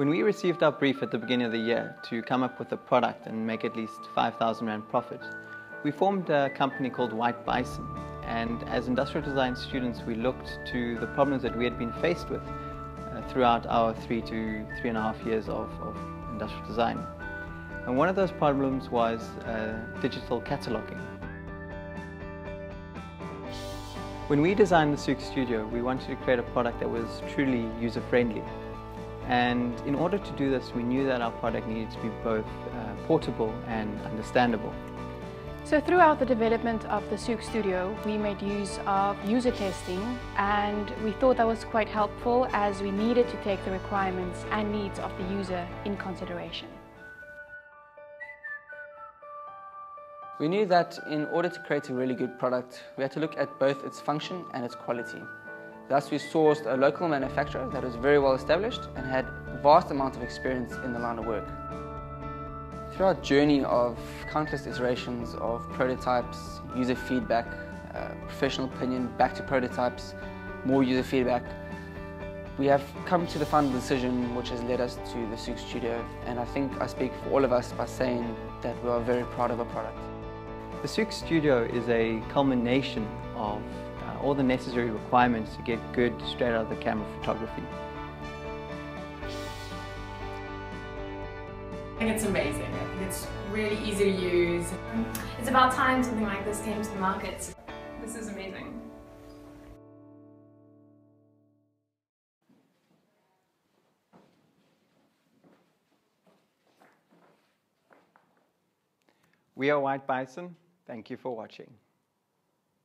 When we received our brief at the beginning of the year to come up with a product and make at least 5,000 Rand profit, we formed a company called White Bison. And as industrial design students, we looked to the problems that we had been faced with uh, throughout our three to three and a half years of, of industrial design. And one of those problems was uh, digital cataloging. When we designed the SOOC Studio, we wanted to create a product that was truly user-friendly. And in order to do this, we knew that our product needed to be both uh, portable and understandable. So throughout the development of the SOOC Studio, we made use of user testing and we thought that was quite helpful as we needed to take the requirements and needs of the user in consideration. We knew that in order to create a really good product, we had to look at both its function and its quality. Thus, we sourced a local manufacturer that was very well established and had vast amounts of experience in the line of work. Through our journey of countless iterations of prototypes, user feedback, uh, professional opinion, back to prototypes, more user feedback, we have come to the final decision which has led us to the SOOC Studio and I think I speak for all of us by saying that we are very proud of our product. The SOOC Studio is a culmination of all the necessary requirements to get good straight out of the camera photography. I think it's amazing. I think it's really easy to use. It's about time something like this came to the market. This is amazing. We are White Bison. Thank you for watching.